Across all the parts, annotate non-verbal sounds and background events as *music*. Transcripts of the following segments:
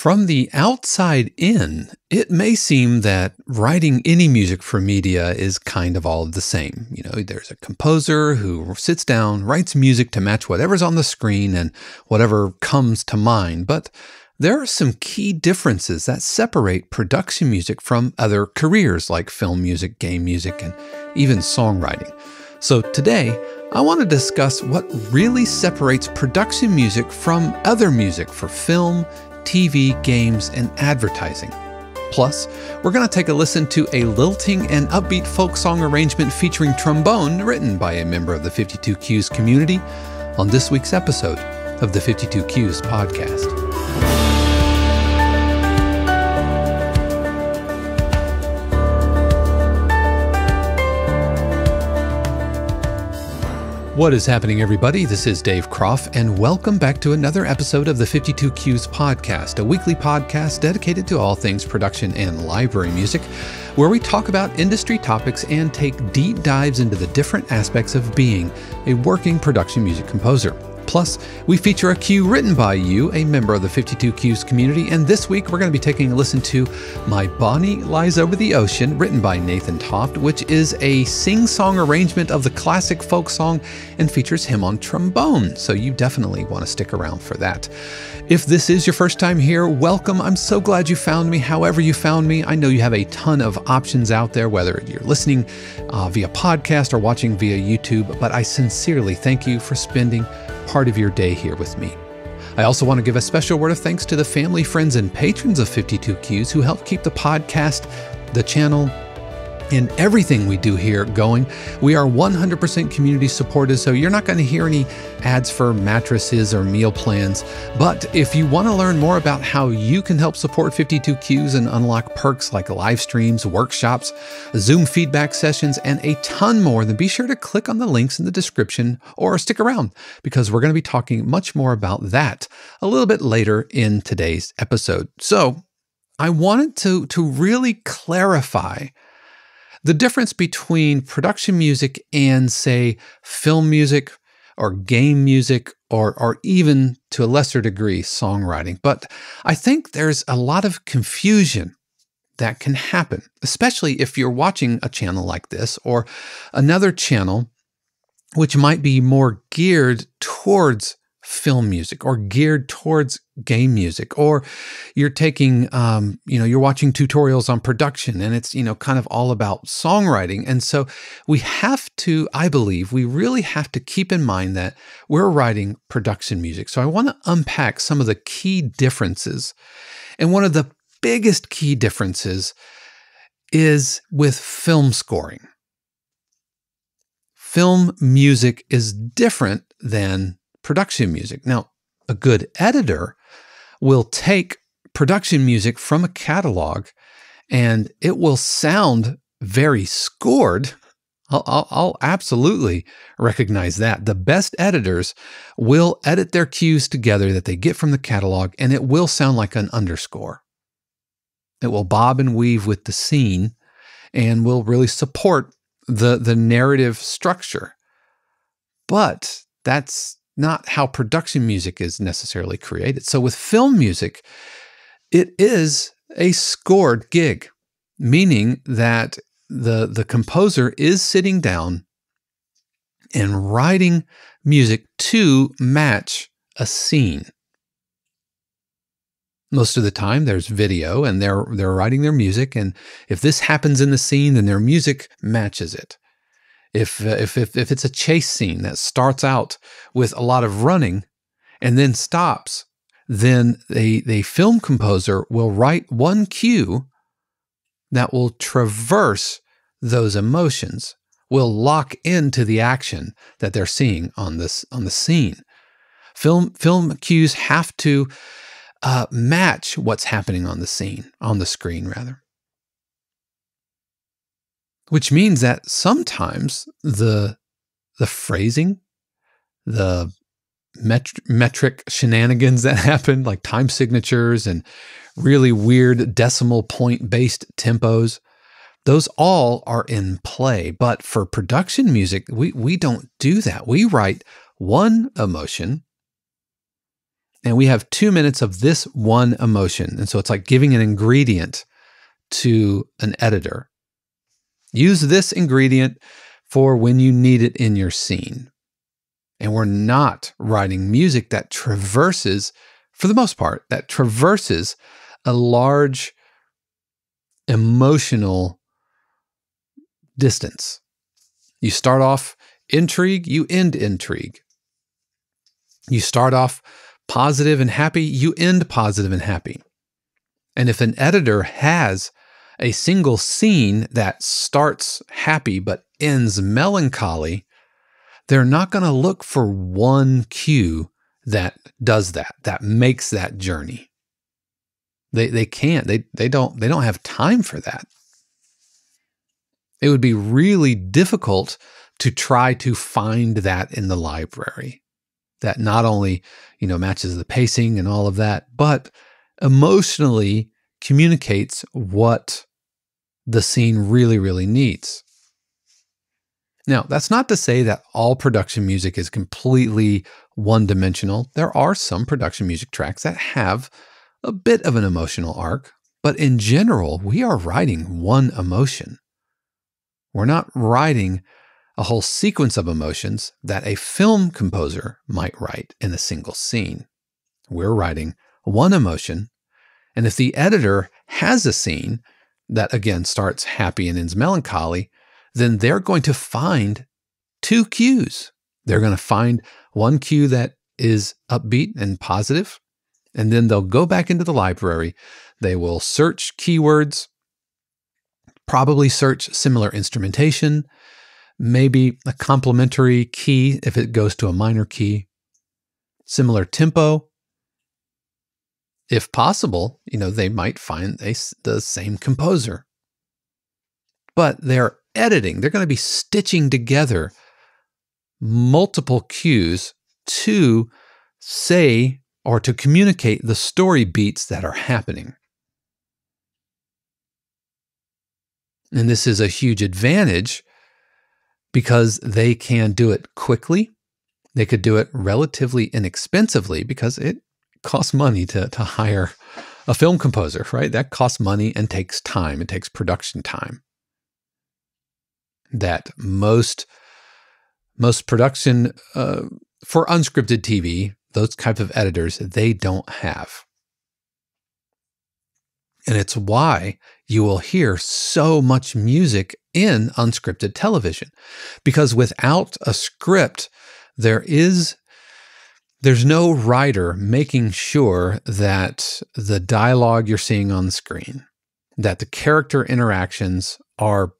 From the outside in, it may seem that writing any music for media is kind of all the same. You know, there's a composer who sits down, writes music to match whatever's on the screen and whatever comes to mind. But there are some key differences that separate production music from other careers like film music, game music, and even songwriting. So today, I want to discuss what really separates production music from other music for film, TV, games, and advertising. Plus, we're going to take a listen to a lilting and upbeat folk song arrangement featuring trombone written by a member of the 52 Cues community on this week's episode of the 52 Cues podcast. What is happening, everybody? This is Dave Kropf, and welcome back to another episode of the 52 Cues podcast, a weekly podcast dedicated to all things production and library music, where we talk about industry topics and take deep dives into the different aspects of being a working production music composer. Plus, we feature a cue written by you, a member of the 52 Cues community, and this week we're going to be taking a listen to My Bonnie Lies Over the Ocean, written by Nathan Toft, which is a sing song arrangement of the classic folk song and features him on trombone. So you definitely want to stick around for that. If this is your first time here, welcome. I'm so glad you found me, however, you found me. I know you have a ton of options out there, whether you're listening uh, via podcast or watching via YouTube, but I sincerely thank you for spending part of your day here with me. I also want to give a special word of thanks to the family, friends, and patrons of 52 Cues who help keep the podcast, the channel, in everything we do here going. We are 100% community supported, so you're not going to hear any ads for mattresses or meal plans. But if you want to learn more about how you can help support 52 Cues and unlock perks like live streams, workshops, Zoom feedback sessions, and a ton more, then be sure to click on the links in the description or stick around because we're going to be talking much more about that a little bit later in today's episode. So, I wanted to, to really clarify the difference between production music and, say, film music or game music or, or even to a lesser degree songwriting. But I think there's a lot of confusion that can happen, especially if you're watching a channel like this or another channel which might be more geared towards film music or geared towards game music or you're taking um, you know you're watching tutorials on production and it's you know kind of all about songwriting. And so we have to i believe we really have to keep in mind that we're writing production music. So i want to unpack some of the key differences. And one of the biggest key differences is with film scoring. Film music is different than production music. Now, a good editor will take production music from a catalog and it will sound very scored. I'll, I'll, I'll, absolutely recognize that. The best editors will edit their cues together that they get from the catalog, and it will sound like an underscore. It will bob and weave with the scene and will really support the, the narrative structure. But that's not how production music is necessarily created. So with film music, it is a scored gig, meaning that the, the composer is sitting down and writing music to match a scene. Most of the time there's video and they're they're writing their music and if this happens in the scene then their music matches it. If, uh, if, if, if it's a chase scene that starts out with a lot of running and then stops, then the, the film composer will write one cue that will traverse those emotions, will lock into the action that they're seeing on this on the scene. Film film cues have to uh, match what's happening on the scene, on the screen rather which means that sometimes the the phrasing, the met- metric shenanigans that *laughs* happen, like time signatures and really weird decimal point based tempos, those all are in play. But for production music, we, we don't do that. We write one emotion and we have two minutes of this one emotion. And so it's like giving an ingredient to an editor. Use this ingredient for when you need it in your scene. And we're not writing music that traverses, for the most part, that traverses a large emotional distance. You start off intrigue, you end intrigue. You start off positive and happy, you end positive and happy. And if an editor has a single scene that starts happy but ends melancholy, they're not going to look for one cue that does that, that makes that journey. They they can't. They they don't they don't have time for that. It would be really difficult to try to find that in the library. That not only, you know, matches the pacing and all of that, but emotionally communicates what the scene really, really needs. Now, that's not to say that all production music is completely one dimensional. There are some production music tracks that have a bit of an emotional arc, but in general, we are writing one emotion. We're not writing a whole sequence of emotions that a film composer might write in a single scene. We're writing one emotion, and if the editor has a scene that again starts happy and ends melancholy, then they're going to find two cues. They're going to find one cue that is upbeat and positive, and then they'll go back into the library. They will search keywords, probably search similar instrumentation, maybe a complementary key if it goes to a minor key, similar tempo. If possible, you know, they might find a, the same composer. But they're editing, they're going to be stitching together multiple cues to say or to communicate the story beats that are happening. And this is a huge advantage because they can do it quickly. They could do it relatively inexpensively because it costs money to, to hire a film composer, right? That costs money and takes time. It takes production time. That most most production uh, for unscripted TV those types of editors they don't have. And it's why you will hear so much music in unscripted television. Because without a script, there is there's no writer making sure that the dialogue you're seeing on the screen, that the character interactions are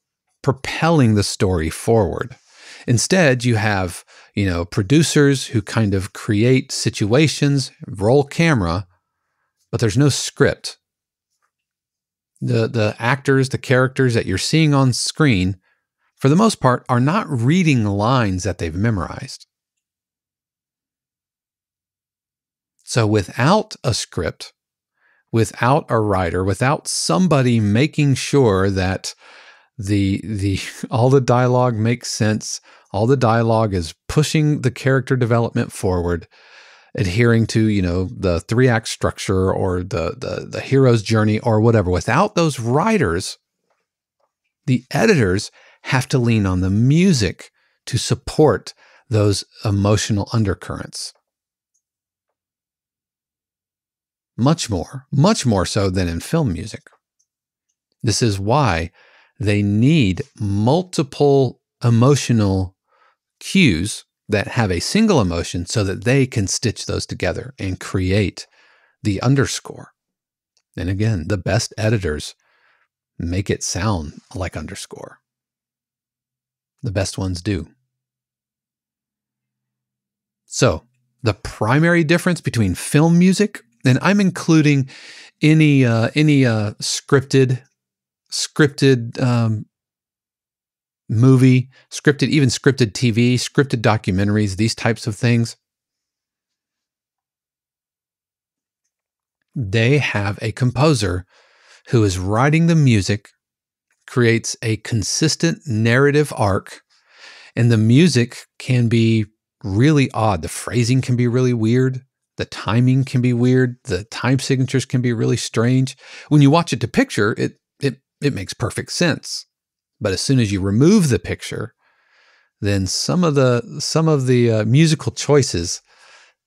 propelling the story forward. Instead, you have you know, producers who kind of create situations, roll camera, but there's no script. The the actors, the characters that you're seeing on screen, for the most part, are not reading lines that they've memorized. So without a script, without a writer, without somebody making sure that the the *laughs* all the dialogue makes sense, all the dialogue is pushing the character development forward, adhering to, you know, the three act structure or the, the, the hero's journey or whatever. Without those writers, the editors have to lean on the music to support those emotional undercurrents. Much more, much more so than in film music. This is why they need multiple emotional cues that have a single emotion so that they can stitch those together and create the underscore. And again, the best editors make it sound like underscore. The best ones do. So, the primary difference between film music, and I'm including any uh, any uh, scripted scripted um, movie, scripted, even scripted TV, scripted documentaries, these types of things. They have a composer who is writing the music, creates a consistent narrative arc, and the music can be really odd. The phrasing can be really weird. The timing can be weird. The time signatures can be really strange. When you watch it to picture, it it it makes perfect sense. But as soon as you remove the picture, then some of the some of the uh, musical choices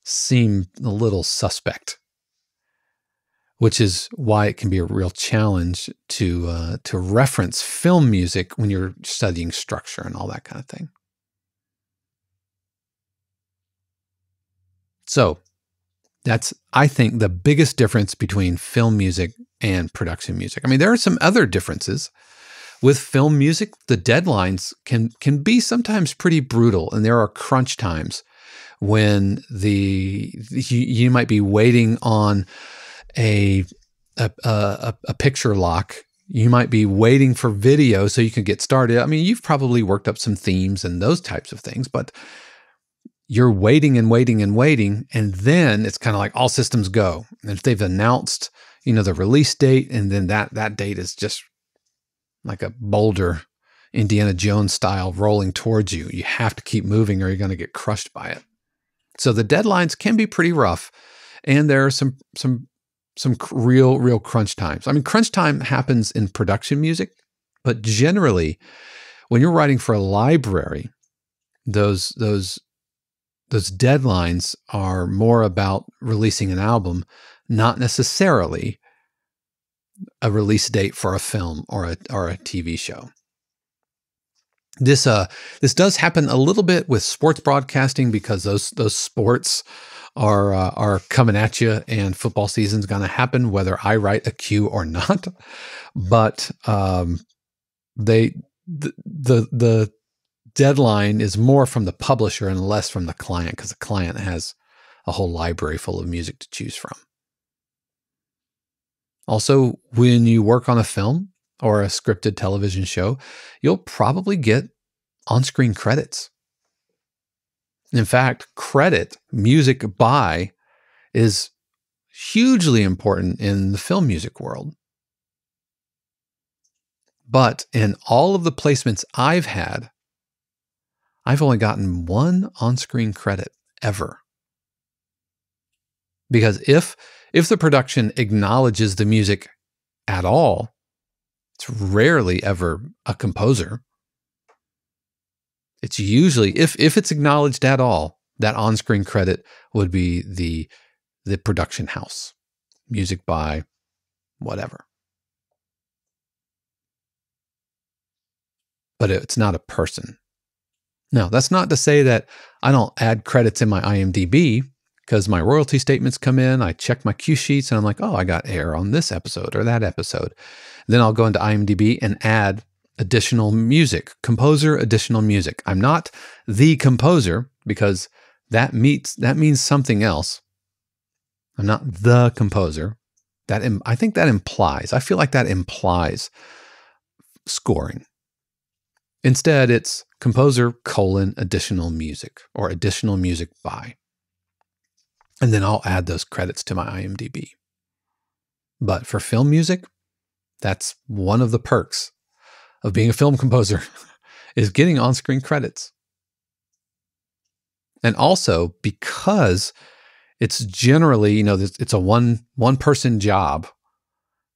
seem a little suspect which is why it can be a real challenge to uh, to reference film music when you're studying structure and all that kind of thing. So, that's I think the biggest difference between film music and production music. I mean, there are some other differences. With film music, the deadlines can can be sometimes pretty brutal, and there are crunch times when the you, you might be waiting on a a, a, a picture lock. You might be waiting for video so you can get started. I mean, you've probably worked up some themes and those types of things, but you're waiting and waiting and waiting, and then it's kind of like all systems go. And if they've announced, you know, the release date, and then that that date is just like a boulder, Indiana Jones style, rolling towards you. You have to keep moving, or you're going to get crushed by it. So the deadlines can be pretty rough, and there are some some some real, real crunch times. I mean, crunch time happens in production music, but generally, when you're writing for a library, those those those deadlines are more about releasing an album, not necessarily a release date for a film or a or a TV show. This uh this does happen a little bit with sports broadcasting because those those sports are uh, are coming at you, and football season's going to happen whether I write a cue or not. But um, they the, the the deadline is more from the publisher and less from the client because the client has a whole library full of music to choose from. Also, when you work on a film or a scripted television show, you'll probably get on screen credits. In fact, credit, music by, is hugely important in the film music world. But in all of the placements I've had, I've only gotten one on screen credit ever. Because if, if the production acknowledges the music at all, it's rarely ever a composer. It's usually if if it's acknowledged at all, that on-screen credit would be the the production house. Music by whatever. But it's not a person. Now, that's not to say that I don't add credits in my IMDb because my royalty statements come in, I check my cue sheets, and I'm like, oh, I got air on this episode or that episode. Then I'll go into IMDb and add additional music, composer additional music. I'm not the composer because that meets that means something else. I'm not the composer. That Im- I think that implies. I feel like that implies scoring. Instead, it's composer colon additional music or additional music by. And then I'll add those credits to my IMDb. But for film music, that's one of the perks of being a film composer *laughs* is getting on screen credits. And also because it's generally, you know, it's a one one person job,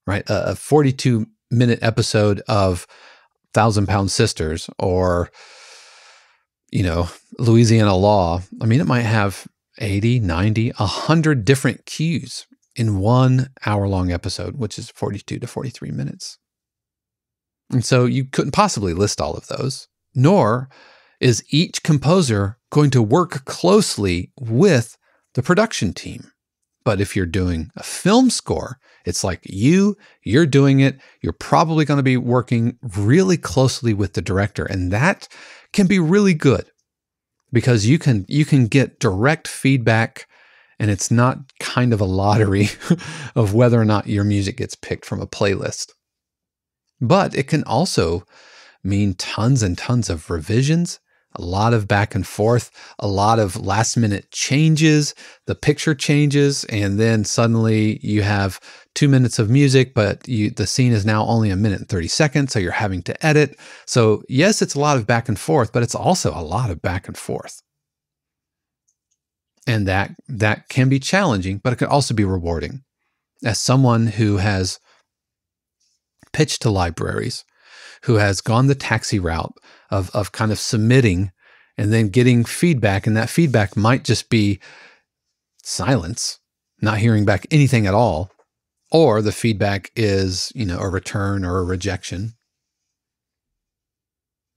right? A, a 42 minute episode of Thousand Pound Sisters or, you know, Louisiana Law. I mean, it might have 80, 90, 100 different cues in one hour long episode, which is 42 to 43 minutes. And so you couldn't possibly list all of those, nor is each composer going to work closely with the production team. But if you're doing a film score, it's like you, you're doing it. You're probably going to be working really closely with the director. And that can be really good because you can you can get direct feedback and it's not kind of a lottery *laughs* of whether or not your music gets picked from a playlist. But it can also mean tons and tons of revisions, a lot of back and forth, a lot of last minute changes, the picture changes, and then suddenly you have two minutes of music, but you, the scene is now only a minute and 30 seconds, so you're having to edit. So, yes, it's a lot of back and forth, but it's also a lot of back and forth. And that that can be challenging, but it can also be rewarding. As someone who has pitched to libraries, who has gone the taxi route of of kind of submitting and then getting feedback, and that feedback might just be silence, not hearing back anything at all, or the feedback is, you know, a return or a rejection.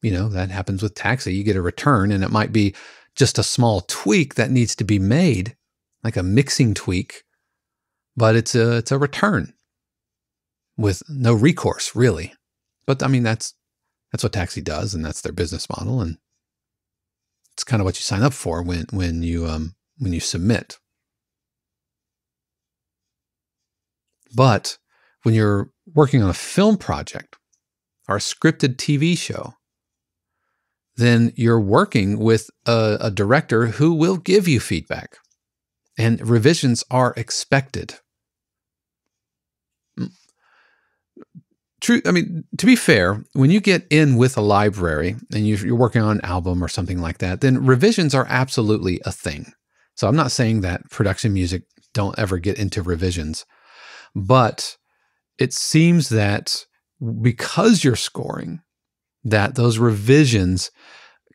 You know, that happens with taxi. You get a return and it might be just a small tweak that needs to be made, like a mixing tweak, but it's a it's a return with no recourse really. But I mean that's that's what taxi does and that's their business model and it's kind of what you sign up for when when you um when you submit. But when you're working on a film project or a scripted TV show, then you're working with a, a, director who will give you feedback and revisions are expected. True. I mean, to be fair, when you get in with a library and you're working on an album or something like that, then revisions are absolutely a thing. So I'm not saying that production music don't ever get into revisions. But it seems that because you're scoring, that those revisions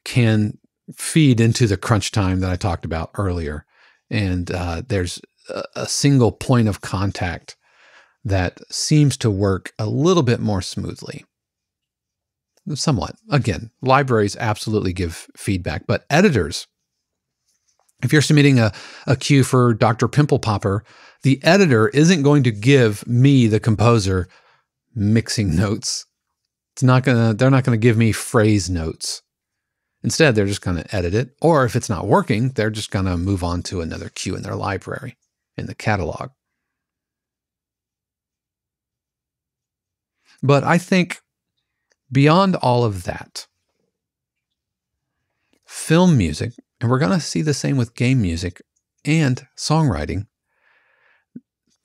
can feed into the crunch time that I talked about earlier. And uh, there's a, a single point of contact that seems to work a little bit more smoothly. Somewhat. Again, libraries absolutely give feedback, but editors, if you're submitting a, a cue for Dr. Pimple Popper, the editor isn't going to give me, the composer, mixing notes. It's not gonna, they're not gonna give me phrase notes. Instead, they're just gonna edit it. Or if it's not working, they're just gonna move on to another cue in their library, in the catalog. But I think beyond all of that, film music, and we're going to see the same with game music and songwriting,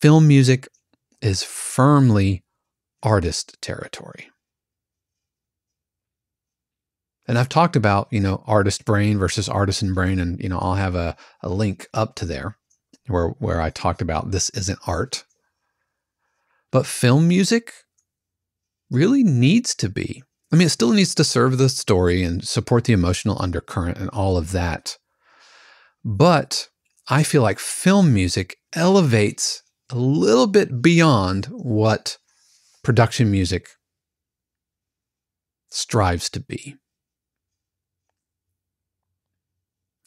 film music is firmly artist territory. And I've talked about, you know, artist brain versus artisan brain, and you know, I'll have a, a link up to there where where I talked about this isn't art. But film music really needs to be. I mean, it still needs to serve the story and support the emotional undercurrent and all of that. But I feel like film music elevates a little bit beyond what production music strives to be.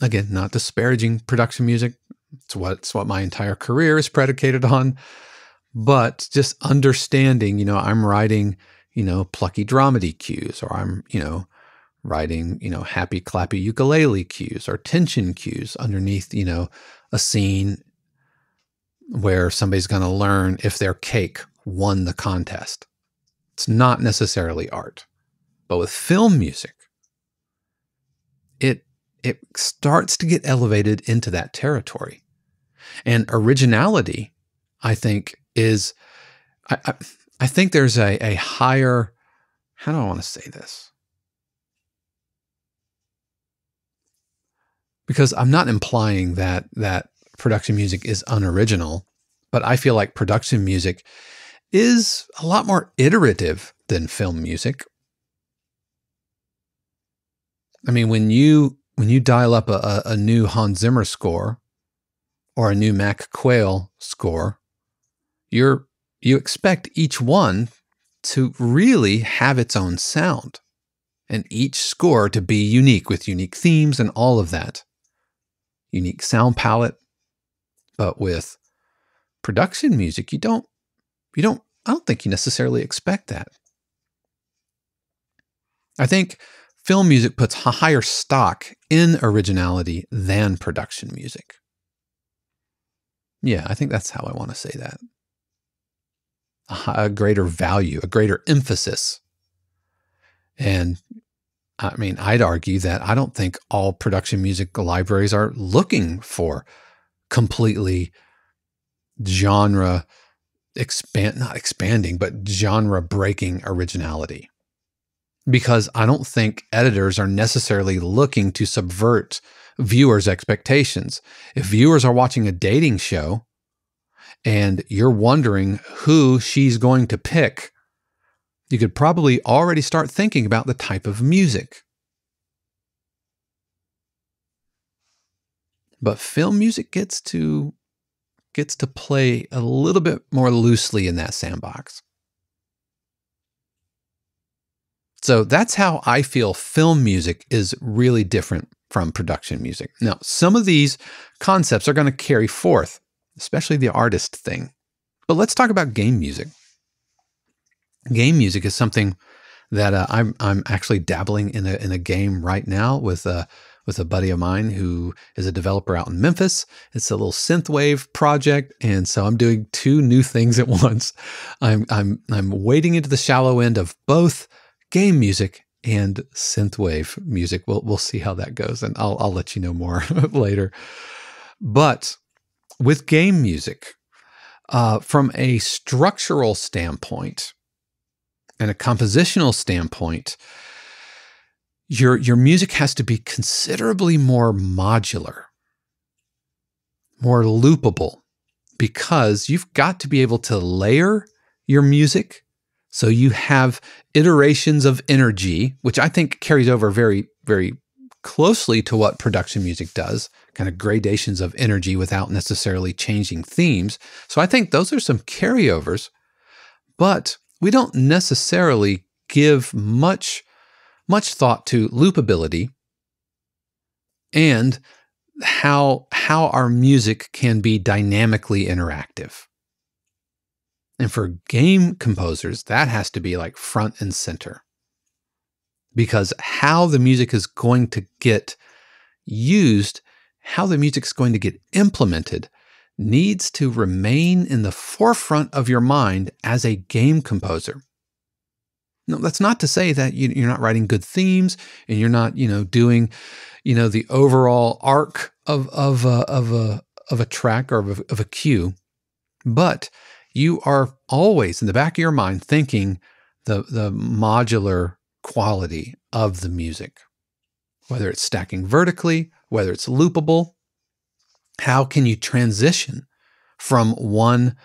Again, not disparaging production music. It's what, it's what my entire career is predicated on. But just understanding, you know, I'm writing, you know, plucky dramedy cues, or I'm, you know, writing, you know, happy clappy ukulele cues or tension cues underneath, you know, a scene where somebody's going to learn if their cake won the contest. It's not necessarily art. But with film music, it it starts to get elevated into that territory. And originality, I think, is I, I, I think there's a, a higher, how do I want to say this? Because I'm not implying that that production music is unoriginal, but I feel like production music is a lot more iterative than film music. I mean, when you when you dial up a, a new Hans Zimmer score or a new Mac Quayle score, you're you expect each one to really have its own sound and each score to be unique with unique themes and all of that. Unique sound palette, but with production music, you don't, you don't, I don't think you necessarily expect that. I think film music puts a higher stock in originality than production music. Yeah, I think that's how I want to say that. A, greater value, a greater emphasis. And I mean, I'd argue that I don't think all production music libraries are looking for completely genre expand not expanding but genre breaking originality because I don't think editors are necessarily looking to subvert viewers' expectations. If viewers are watching a dating show and you're wondering who she's going to pick, you could probably already start thinking about the type of music. But film music gets to gets to play a little bit more loosely in that sandbox. So that's how I feel film music is really different from production music. Now, some of these concepts are going to carry forth, especially the artist thing. But let's talk about game music. Game music is something that uh, I'm I'm actually dabbling in a in a game right now with a with a buddy of mine who is a developer out in Memphis. It's a little synthwave project, and so I'm doing two new things at *laughs* once. I'm I'm I'm wading into the shallow end of both game music and synthwave music. We'll we'll see how that goes, and I'll I'll let you know more *laughs* later. But with game music, uh, from a structural standpoint and a compositional standpoint, your your music has to be considerably more modular, more loopable, because you've got to be able to layer your music. So you have iterations of energy, which I think carries over very, very closely to what production music does, kind of gradations of energy without necessarily changing themes. So I think those are some carryovers, but we don't necessarily give much much thought to loopability and how how our music can be dynamically interactive. And for game composers, that has to be like front and center. Because how the music is going to get used, how the music is going to get implemented, needs to remain in the forefront of your mind as a game composer. No, that's not to say that you, are not writing good themes and you're not, you know, doing, you know, the overall arc of of a, of a of a track or of a, of a cue, but you are always in the back of your mind thinking the the modular quality of the music, whether it's stacking vertically, whether it's loopable. How can you transition from one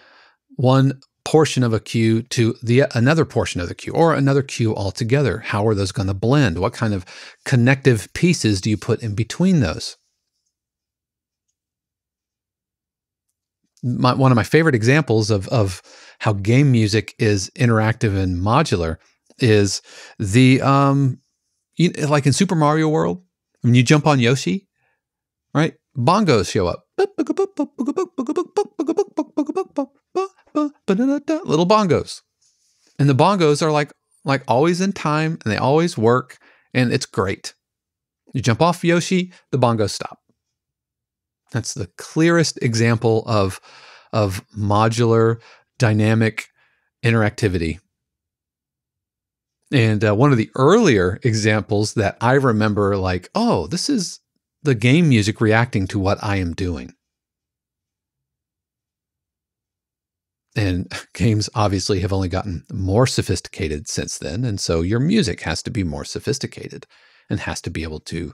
one portion of a cue to the another portion of the cue or another cue altogether? How are those going to blend? What kind of connective pieces do you put in between those? my, one of my favorite examples of of how game music is interactive and modular is the um you, like in Super Mario World when you jump on Yoshi, right? Bongos show up. Little bongos. And the bongos are like like always in time and they always work and it's great. You jump off Yoshi, the bongos stop. That's the clearest example of, of modular dynamic interactivity. And uh, one of the earlier examples that I remember, like, oh, this is the game music reacting to what I am doing. And *laughs* games obviously have only gotten more sophisticated since then. And so your music has to be more sophisticated and has to be able to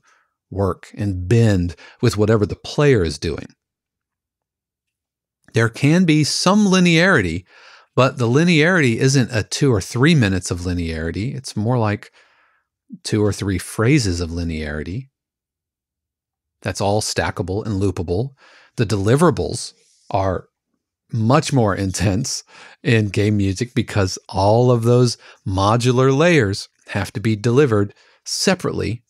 work and bend with whatever the player is doing. There can be some linearity, but the linearity isn't a two or three minutes of linearity. It's more like two or three phrases of linearity. That's all stackable and loopable. The deliverables are much more *laughs* intense in game music because all of those modular layers have to be delivered separately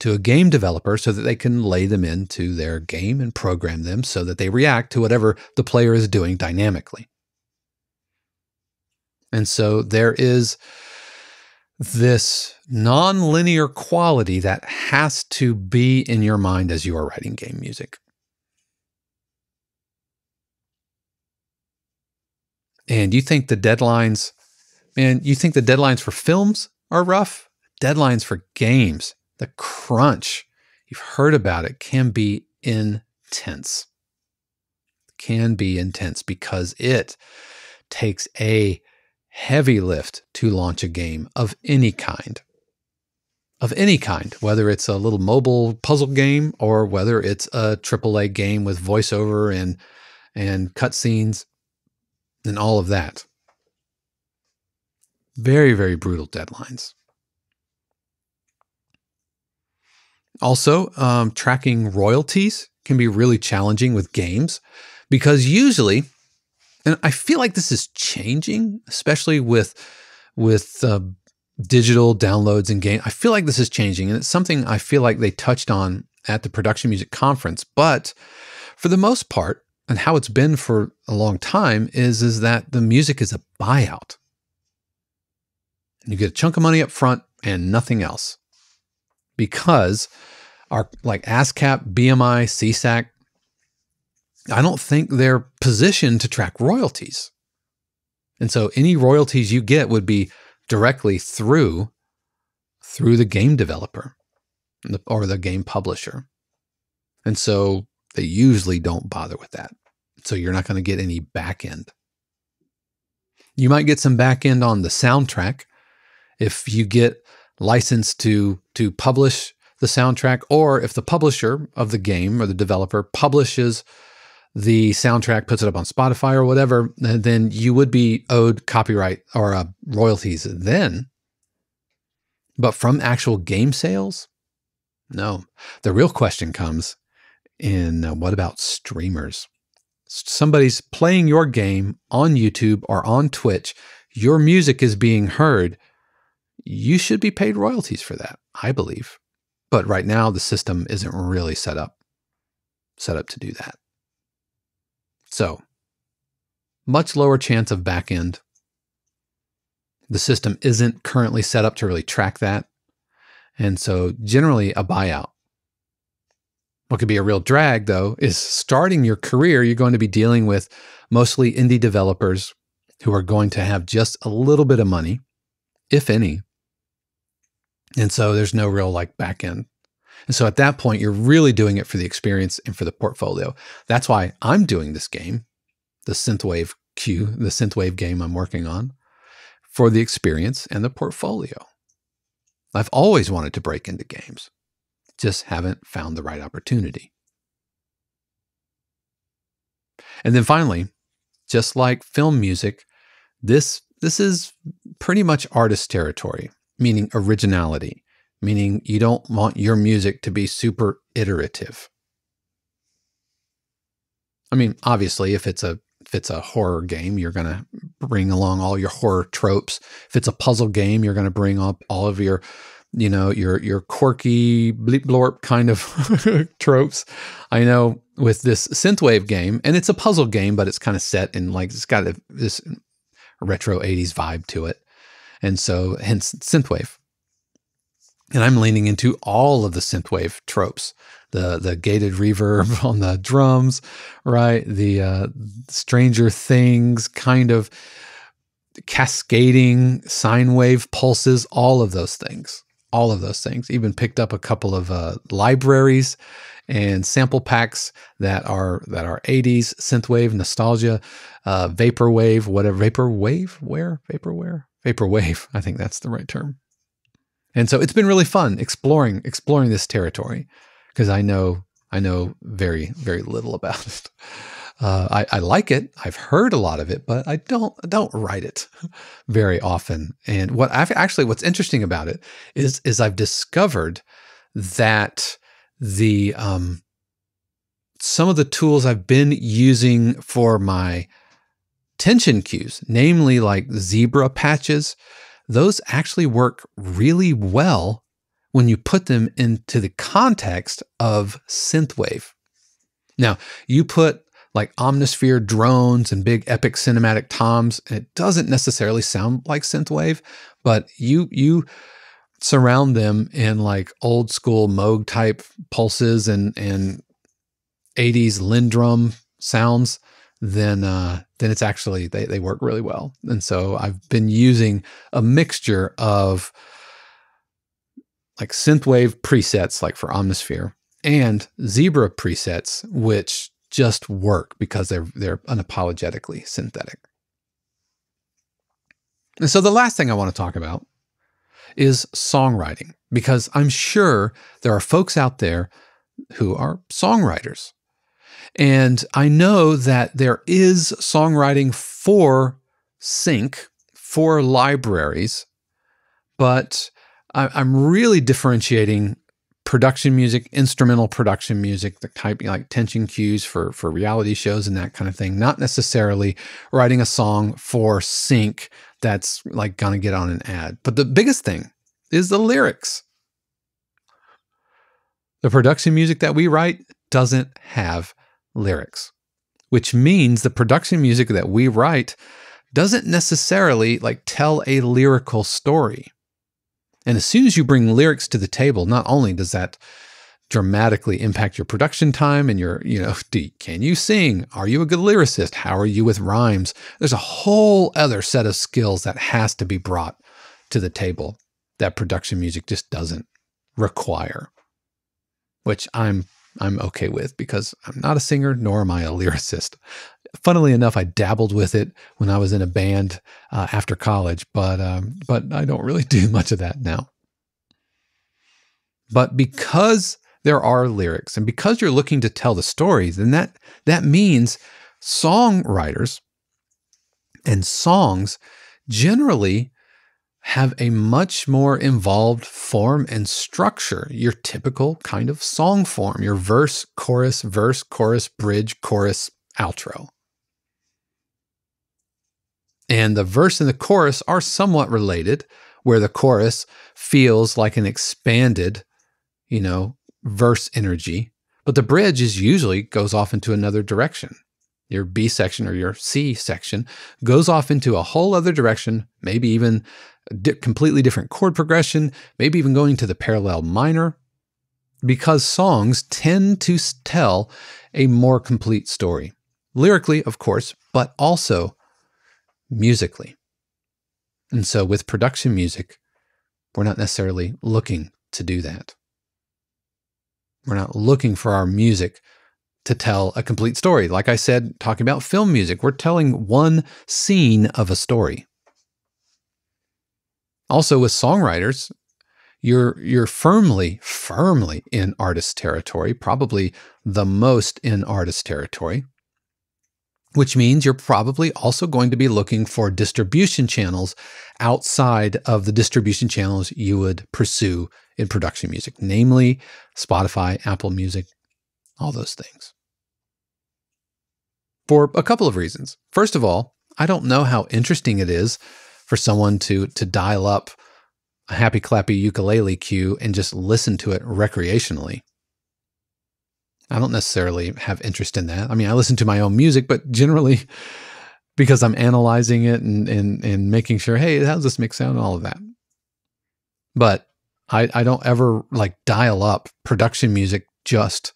to a game developer so that they can lay them into their game and program them so that they react to whatever the player is doing dynamically. And so there is this nonlinear quality that has to be in your mind as you are writing game music. And you think the deadlines, man, you think the deadlines for films are rough? Deadlines for games the crunch, you've heard about it, can be intense. Can be intense because it takes a heavy lift to launch a game of any kind. of any kind, whether it's a little mobile puzzle game or whether it's a AAA game with voiceover and and cutscenes and all of that. Very, very brutal deadlines. Also, um, tracking royalties can be really challenging with games because usually, and I feel like this is changing, especially with with uh, digital downloads and game. I feel like this is changing, and it's something I feel like they touched on at the Production Music Conference. But for the most part, and how it's been for a long time is is that the music is a buyout. You get a chunk of money up front and nothing else. Because our like ASCAP, BMI, SESAC, I don't think they're positioned to track royalties. And so any royalties you get would be directly through through the game developer or the game publisher. And so they usually don't bother with that. So you're not going to get any back end. You might get some back end on the soundtrack if you get licensed to to publish the soundtrack or if the publisher of the game or the developer publishes the soundtrack puts it up on Spotify or whatever, then you would be owed copyright or uh, royalties then. But from actual game sales, no. The real question comes in uh, what about streamers? Somebody's playing your game on YouTube or on Twitch, your music is being heard. You should be paid royalties for that, I believe. But right now, the system isn't really set up set up to do that. So, much lower chance of back end. The system isn't currently set up to really track that. And so, generally, a buyout. What could be a real drag, though, is starting your career, you're going to be dealing with mostly indie developers who are going to have just a little bit of money, if any. And so there's no real like back end and so at that point, you're really doing it for the experience and for the portfolio. That's why I'm doing this game, the Synthwave Q, the Synthwave game I'm working on, for the experience and the portfolio. I've always wanted to break into games, just haven't found the right opportunity. And then finally, just like film music, this this is pretty much artist territory, meaning originality meaning you don't want your music to be super iterative. I mean, obviously, if it's a if it's a horror game, you're going to bring along all your horror tropes. If it's a puzzle game, you're going to bring up all of your, you know, your your quirky bleep blorp kind of *laughs* tropes. I know with this synthwave game, and it's a puzzle game, but it's kind of set in like it's got a, this retro '80s vibe to it, and so hence synthwave. And I'm leaning into all of the synthwave tropes. The the gated reverb *laughs* on the drums, right? The uh, Stranger Things kind of cascading sine wave pulses, all of those things. All of those things. Even picked up a couple of uh, libraries and sample packs that are that are 80s synthwave nostalgia, uh, vaporwave, whatever vaporwave, where vaporware, vaporwave. I think that's the right term. And so it's been really fun exploring exploring this territory because I know I know very very little about it. Uh, I, I, like it. I've heard a lot of it, but I don't don't write it *laughs* very often. And what I've actually what's interesting about it is is I've discovered that the um, some of the tools I've been using for my tension cues, namely like zebra patches, those actually work really well when you put them into the context of synthwave. Now, you put like Omnisphere drones and big epic cinematic toms, and it doesn't necessarily sound like synthwave, but you you surround them in like old school Moog type pulses and and 80s LinnDrum sounds, then uh, then it's actually they they work really well. And so I've been using a mixture of like synthwave presets like for Omnisphere and Zebra presets which just work because they're they're unapologetically synthetic. And so the last thing I want to talk about is songwriting, because I'm sure there are folks out there who are songwriters. And I know that there is songwriting for sync, for libraries, but I'm really differentiating production music, instrumental production music, the type like tension cues for for reality shows and that kind of thing. Not necessarily writing a song for sync that's like gonna get on an ad. But the biggest thing is the lyrics. The production music that we write doesn't have lyrics, which means the production music that we write doesn't necessarily like tell a lyrical story. And as soon as you bring lyrics to the table, not only does that dramatically impact your production time and your, you know, *laughs* can you sing? Are you a good lyricist? How are you with rhymes? There's a whole other set of skills that has to be brought to the table that production music just doesn't require, which I'm I'm okay with because I'm not a singer nor am I a *laughs* lyricist funnily enough, I dabbled with it when I was in a band uh, after college, but um, but I don't really do *laughs* much of that now. But because there are lyrics and because you're looking to tell the story, then that that means songwriters and songs generally have a much more involved form and structure. Your typical kind of song form, your verse, chorus, verse, chorus, bridge, chorus, outro. And the verse and the chorus are somewhat related, where the chorus feels like an expanded, you know, verse energy, but the bridge is usually goes off into another direction. Your B section or your C section goes off into a whole other direction, maybe even di- completely different chord progression, maybe even going to the parallel minor, because songs tend to tell a more complete story. Lyrically, of course, but also musically. And so with production music, we're not necessarily looking to do that. We're not looking for our music to tell a complete story. Like I said, talking about film music, we're telling one scene of a story. Also, with songwriters, you're you're firmly, firmly in artist territory, probably the most in artist territory which means you're probably also going to be looking for distribution channels outside of the distribution channels you would pursue in production music, namely Spotify, Apple Music, all those things. For a couple of reasons. First of all, I don't know how interesting it is for someone to to dial up a happy clappy ukulele cue and just listen to it recreationally. I don't necessarily have interest in that. I mean, I listen to my own music, but generally *laughs* because I'm analyzing it and and and making sure, hey, how does this mix sound all of that. But I I don't ever like dial up production music just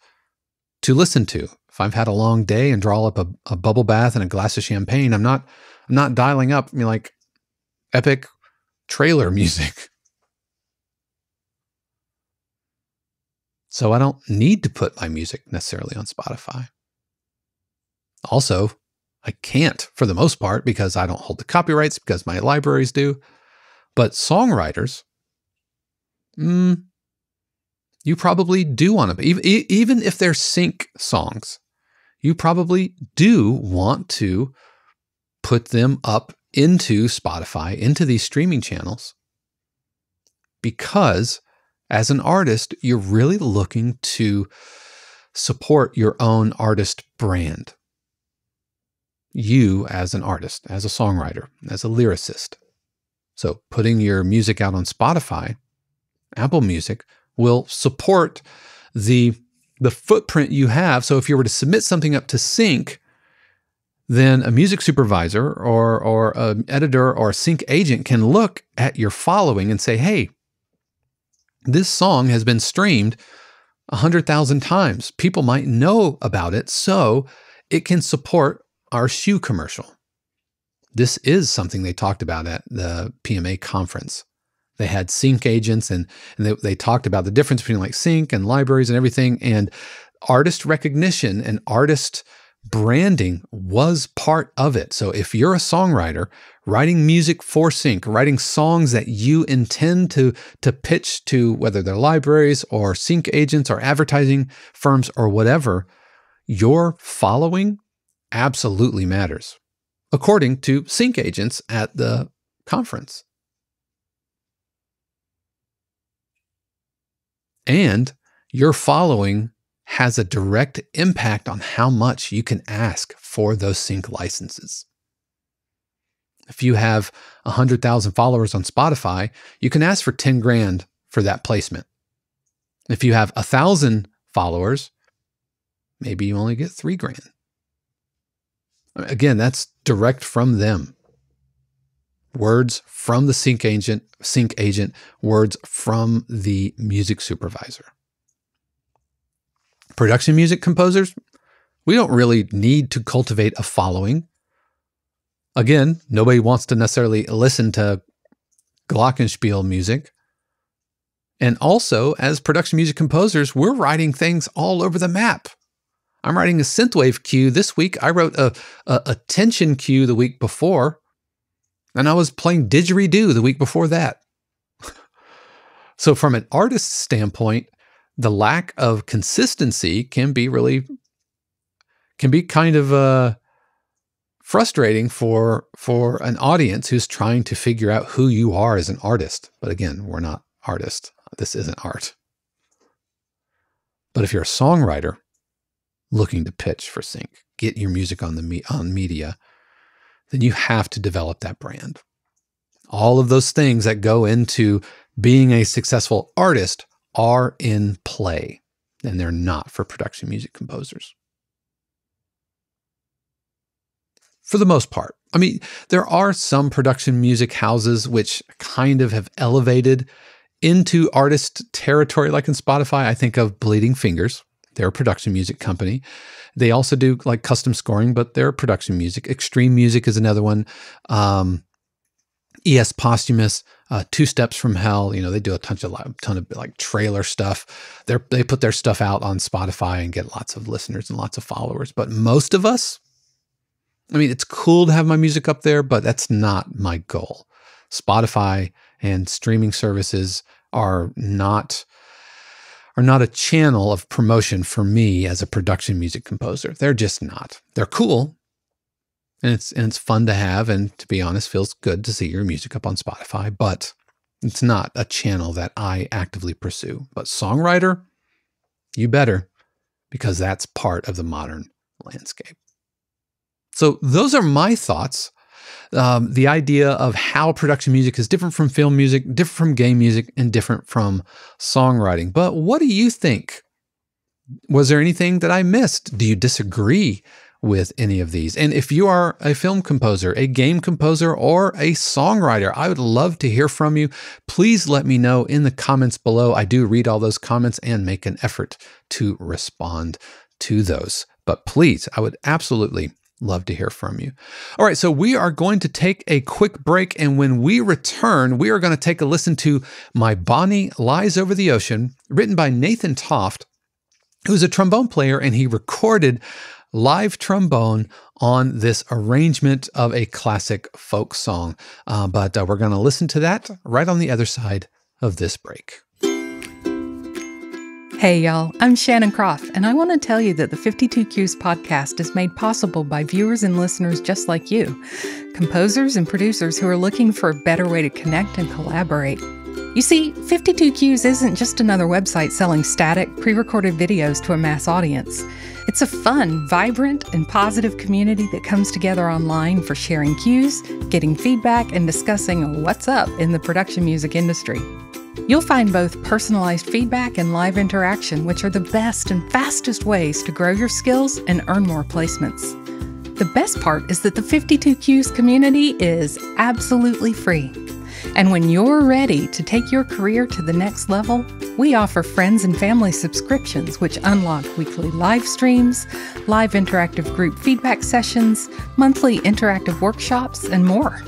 to listen to. If I've had a long day and draw up a, a bubble bath and a glass of champagne, I'm not I'm not dialing up I mean like epic trailer *laughs* music. So I don't need to put my music necessarily on Spotify. Also, I can't for the most part because I don't hold the copyrights because my libraries do. But songwriters, mm, you probably do want to, even, even if they're sync songs, you probably do want to put them up into Spotify, into these streaming channels, because as an artist, you're really looking to support your own artist brand. You, as an artist, as a songwriter, as a lyricist. So, putting your music out on Spotify, Apple Music, will support the, the footprint you have. So, if you were to submit something up to sync, then a music supervisor or, or an editor or a sync agent can look at your following and say, hey, this song has been streamed 100,000 times. People might know about it, so it can support our shoe commercial. This is something they talked about at the PMA conference. They had sync agents and, and they, they talked about the difference between like sync and libraries and everything. And artist recognition and artist branding was part of it. So if you're a songwriter writing music for sync, writing songs that you intend to to pitch to whether they're libraries or sync agents or advertising firms or whatever, your following absolutely matters. According to sync agents at the conference. And your following has a direct impact on how much you can ask for those sync licenses. If you have 100,000 followers on Spotify, you can ask for 10 grand for that placement. If you have 1,000 followers, maybe you only get 3 grand. Again, that's direct from them. Words from the sync agent, sync agent, words from the music supervisor. Production music composers, we don't really need to cultivate a following. Again, nobody wants to necessarily listen to glockenspiel music. And also, as production music composers, we're writing things all over the map. I'm writing a synthwave cue this week. I wrote a, a, a tension cue the week before, and I was playing didgeridoo the week before that. *laughs* so, from an artist's standpoint, the lack of consistency can be really can be kind of uh, frustrating for for an audience who's trying to figure out who you are as an artist. But again, we're not artists. This isn't art. But if you're a songwriter looking to pitch for sync, get your music on the me- on media, then you have to develop that brand. All of those things that go into being a successful artist are in play, and they're not for production music composers. For the most part. I mean, there are some production music houses which kind of have elevated into artist territory, like in Spotify. I think of Bleeding Fingers, they're a production music company. They also do like custom scoring, but they're production music. Extreme Music is another one. Um, E.S. Posthumus, uh, Two Steps from Hell. You know, they do a ton of ton of like trailer stuff. They they put their stuff out on Spotify and get lots of listeners and lots of followers. But most of us, I mean, it's cool to have my music up there, but that's not my goal. Spotify and streaming services are not are not a channel of promotion for me as a production music composer. They're just not. They're cool and it's and it's fun to have and to be honest feels good to see your music up on Spotify, but it's not a channel that I actively pursue. But songwriter, you better because that's part of the modern landscape. So those are my thoughts. Um, the idea of how production music is different from film music, different from game music, and different from songwriting. But what do you think? Was there anything that I missed? Do you disagree with any of these. And if you are a film composer, a game composer, or a songwriter, I would love to hear from you. Please let me know in the comments below. I do read all those comments and make an effort to respond to those. But please, I would absolutely love to hear from you. All right, so we are going to take a quick break. And when we return, we are going to take a listen to My Bonnie Lies Over the Ocean, written by Nathan Toft, who's a trombone player, and he recorded live trombone on this arrangement of a classic folk song. Uh, but uh, we're going to listen to that right on the other side of this break. Hey, y'all, I'm Shannon Kropf, and I want to tell you that the 52 Cues podcast is made possible by viewers and listeners just like you, composers and producers who are looking for a better way to connect and collaborate. You see, 52 Cues isn't just another website selling static, pre recorded videos to a mass audience. It's a fun, vibrant, and positive community that comes together online for sharing cues, getting feedback, and discussing what's up in the production music industry. You'll find both personalized feedback and live interaction, which are the best and fastest ways to grow your skills and earn more placements. The best part is that the 52 Cues community is absolutely free. And when you're ready to take your career to the next level, we offer friends and family subscriptions, which unlock weekly live streams, live interactive group feedback sessions, monthly interactive workshops, and more.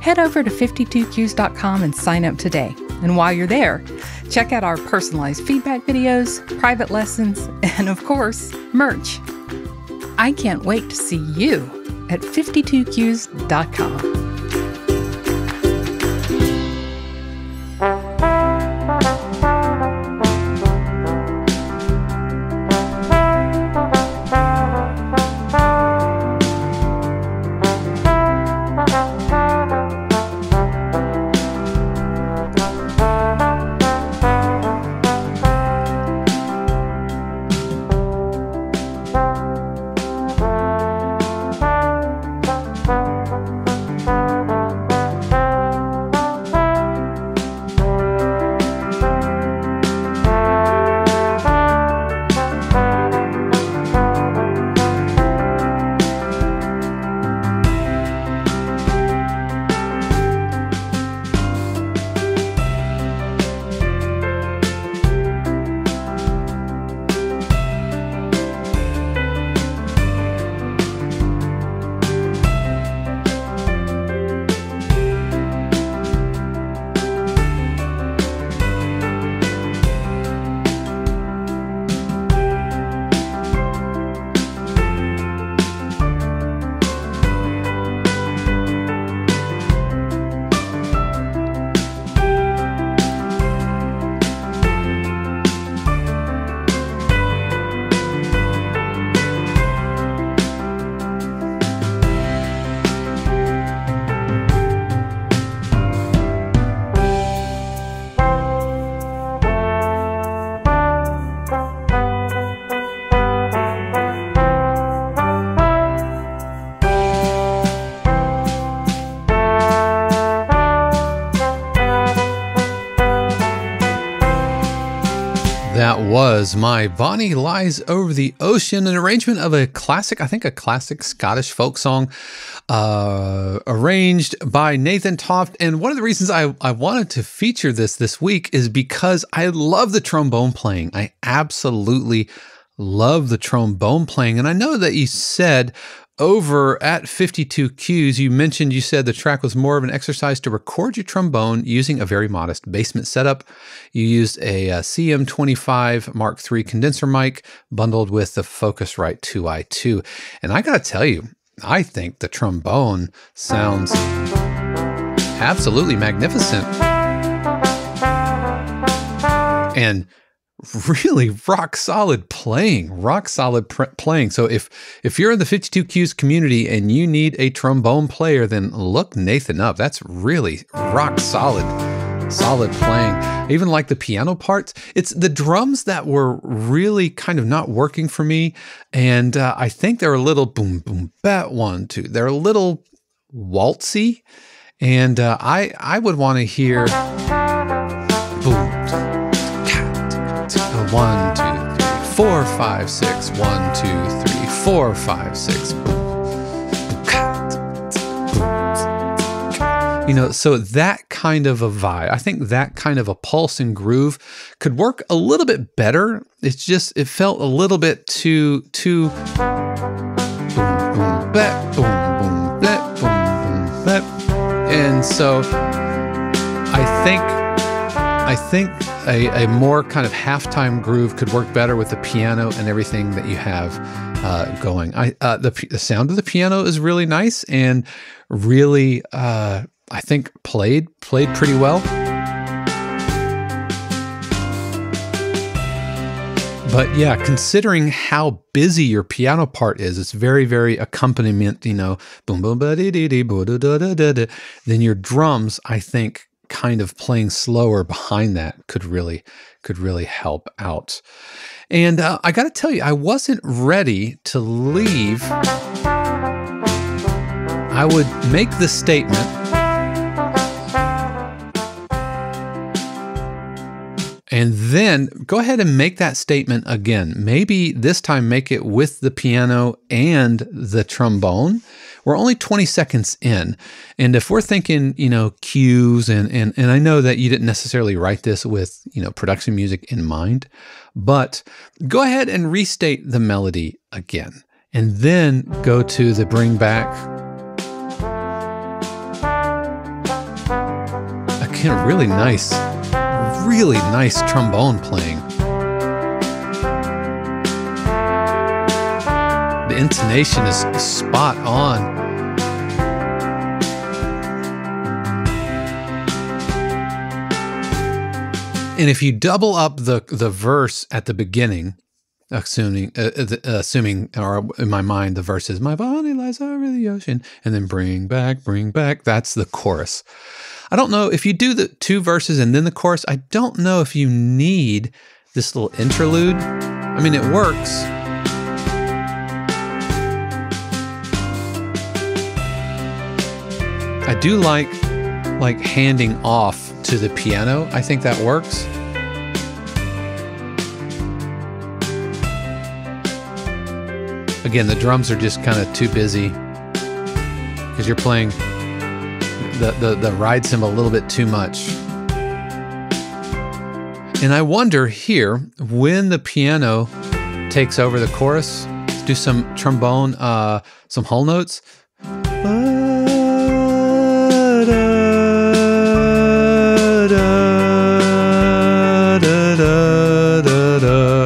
Head over to 52cues.com and sign up today. And while you're there, check out our personalized feedback videos, private lessons, *laughs* and of course, merch. I can't wait to see you at 52cues.com. My Bonnie Lies Over the Ocean, an arrangement of a classic, I think a classic Scottish folk song, uh, arranged by Nathan Toft. And one of the reasons I, I wanted to feature this this week is because I love the trombone playing. I absolutely love the trombone playing. And I know that you said over at 52 Cues, you mentioned you said the track was more of an exercise to record your trombone using a very modest basement setup. You used a, uh, a CM25 Mark III condenser mic bundled with the Focusrite 2i2. And I got to tell you, I think the trombone sounds absolutely magnificent. And really rock solid playing, rock solid pr- playing. So if if you're in the 52 Cues community and you need a trombone player, then look Nathan up. That's really rock solid, solid playing. Even like the piano parts. It's the drums that were really kind of not working for me, and uh, I think they're a little boom boom bat one two. They're a little waltzy, and uh, I I would want to hear one, two, three, four, five, six. One, two, three, four, five, six. You know, so that kind of a vibe, I think that kind of a pulse and groove could work a little bit better. It's just, it felt a little bit too, too boom, boom, bat, boom, boom, bat, boom, boom. And so I think, I think a, a, more kind of halftime groove could work better with the piano and everything that you have uh, going. I uh, the, the sound of the piano is really nice and really uh, I think played played pretty well. But yeah, considering how busy your piano part is, it's very, very accompaniment, you know, boom, boom, ba dee dee dee, da da da da. Then your drums, I think, kind of playing slower behind that could really could really help out. And uh, I got to tell you, I wasn't ready to leave. I would make the statement. And then go ahead and make that statement again. Maybe this time make it with the piano and the trombone we're only 20 seconds in. And if we're thinking, you know, cues and and and I know that you didn't necessarily write this with, you know, production music in mind, but go ahead and restate the melody again. And then go to the bring back again, really nice, really nice trombone playing. The intonation is spot on. And if you double up the the verse at the beginning, assuming uh, uh assuming or in my mind the verse is my bonnie lies over the ocean and then bring back bring back that's the chorus. I don't know if you do the two verses and then the chorus i don't know if you need this little interlude. I mean it works i do like like handing off to the piano i think that works Again, the drums are just kind of too busy because you're playing the, the, the ride cymbal a little bit too much. And I wonder here when the piano takes over the chorus, do some trombone, uh, some whole notes.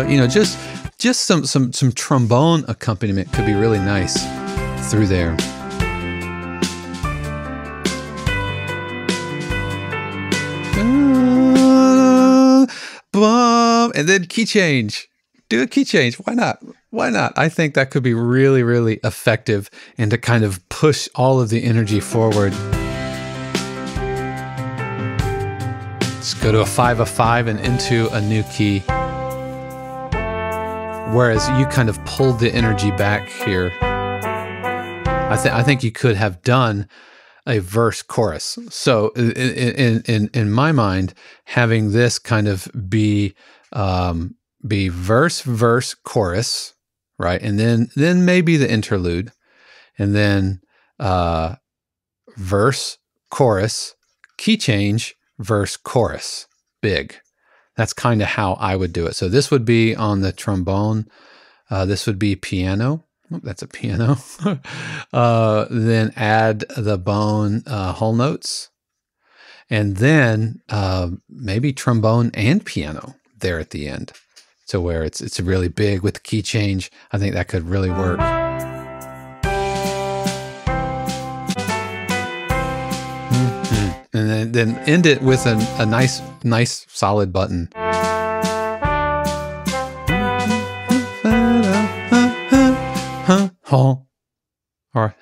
You know, just just some some some trombone accompaniment could be really nice through there. And then key change. Do a key change. Why not? Why not? I think that could be really, really effective and to kind of push all of the energy forward. Let's go to a five of five and into a new key. Whereas you kind of pulled the energy back here. I think I think you could have done a verse chorus. So in in in my mind, having this kind of be um, be verse verse chorus, right, and then then maybe the interlude, and then uh, verse chorus key change verse chorus big that's kind of how I would do it. So this would be on the trombone. Uh, this would be piano. Oh, that's a piano. *laughs* uh, then add the bone uh, whole notes. And then uh, maybe trombone and piano there at the end. So where it's it's really big with the key change. I think that could really work. And then, then end it with a, a nice, nice solid button. Or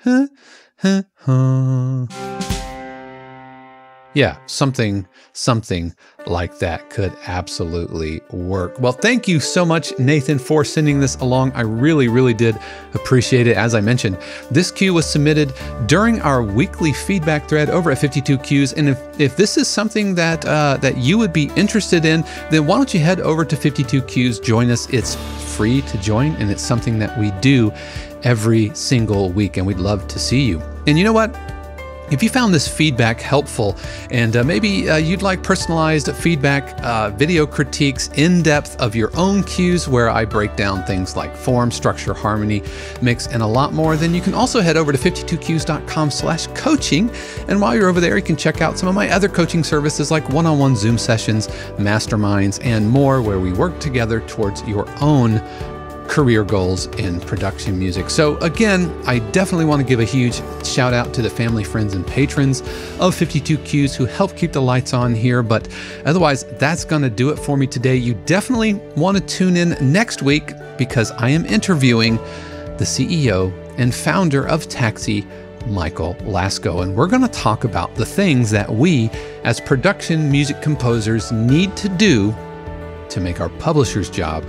yeah, something, something like that could absolutely work. Well, thank you so much, Nathan, for sending this along. I really, really did appreciate it. As I mentioned, this cue was submitted during our weekly feedback thread over at 52 Cues. And if, if this is something that uh, that you would be interested in, then why don't you head over to 52 Cues, join us. It's free to join, and it's something that we do every single week, and we'd love to see you. And you know what? If you found this feedback helpful and uh, maybe uh, you'd like personalized feedback, uh, video critiques, in depth of your own cues where I break down things like form, structure, harmony, mix, and a lot more, then you can also head over to 52cues.com slash coaching. And while you're over there, you can check out some of my other coaching services like one on one Zoom sessions, masterminds, and more where we work together towards your own career goals in production music. So, again, I definitely want to give a huge shout out to the family, friends, and patrons of 52 Cues who help keep the lights on here. But otherwise, that's going to do it for me today. You definitely want to tune in next week because I am interviewing the CEO and founder of Taxi. Michael Laskow, and we're going to talk about the things that we, as production music composers, need to do to make our publisher's job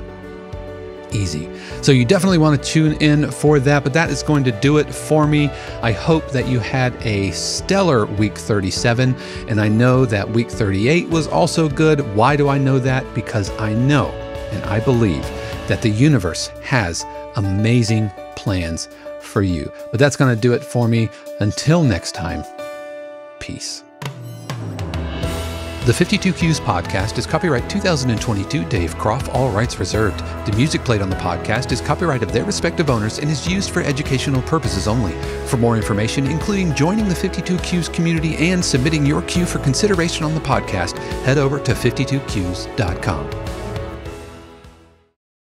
easy. So you definitely want to tune in for that, but that is going to do it for me. I hope that you had a stellar week 37, and I know that week 38 was also good. Why do I know that? Because I know and I believe that the universe has amazing plans for you. But that's going to do it for me. Until next time, peace. The 52 Cues podcast is copyright 2022 Dave Kropf, all rights reserved. The music played on the podcast is copyright of their respective owners and is used for educational purposes only. For more information, including joining the 52 Cues community and submitting your cue for consideration on the podcast, head over to 52cues.com.